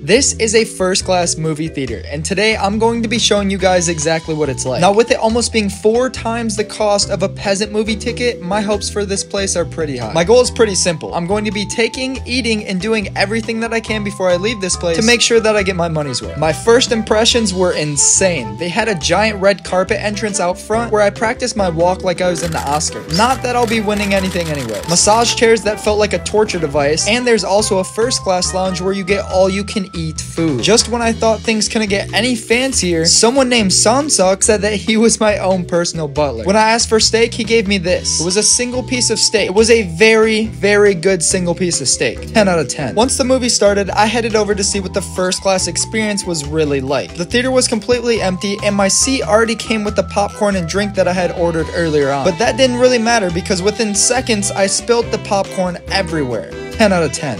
This is a first class movie theater, and today I'm going to be showing you guys exactly what it's like. Now, with it almost being four times the cost of a peasant movie ticket, my hopes for this place are pretty high. My goal is pretty simple. I'm going to be taking, eating, and doing everything that I can before I leave this place to make sure that I get my money's worth. My first impressions were insane. They had a giant red carpet entrance out front where I practiced my walk like I was in the Oscars. Not that I'll be winning anything anyway. Massage chairs that felt like a torture device, and there's also a first class lounge where you get all you can eat food. Just when I thought things couldn't get any fancier, someone named Samsuk said that he was my own personal butler. When I asked for steak, he gave me this. It was a single piece of steak. It was a very, very good single piece of steak. 10 out of 10. Once the movie started, I headed over to see what the first class experience was really like. The theater was completely empty, and my seat already came with the popcorn and drink that I had ordered earlier on. But that didn't really matter because within seconds, I spilled the popcorn everywhere. 10 out of 10.